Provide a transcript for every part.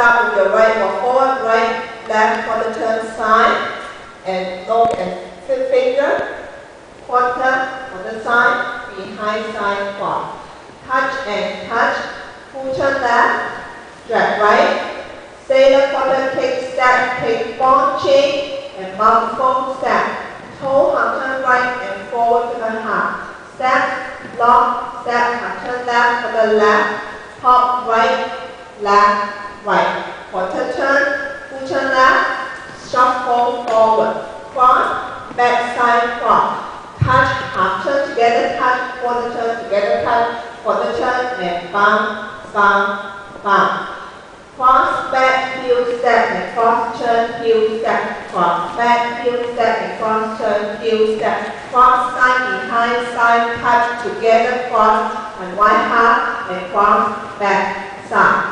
Start with your right foot forward, right, left quarter turn side, and low and fifth finger, quarter, quarter side, behind side quad. Touch and touch, full turn left, drag right, sailor quarter kick, step, kick, ball, change, and bump forward step. Toe hung turn right and forward to the half. Step, lock, step, hung turn left for the left, hop right, left, right. Quarter turn, full turn left, shuffle forward, cross, back side cross. Touch, half turn together, touch, quarter turn together, touch, quarter turn, and bounce, bounce, bounce. Cross back, heel step, and cross turn, heel step, cross back, heel step, and cross turn, heel step. Cross side, behind side, touch together, cross, and one half, and cross back side.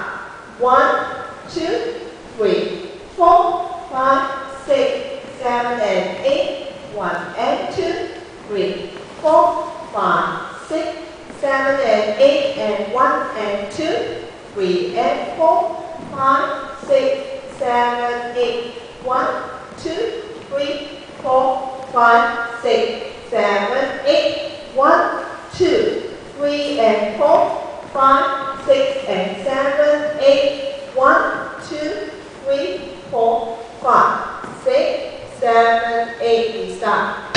One, two, three, four, five, six, seven, and eight. One and two, three, four, five, six, seven, and eight, and one and two, three and four, five, six, seven, eight. One, two, three, four, five, six, seven, eight. One, two, three, and four, five, eight. One, two, three, four, five, six, seven, eight. We start.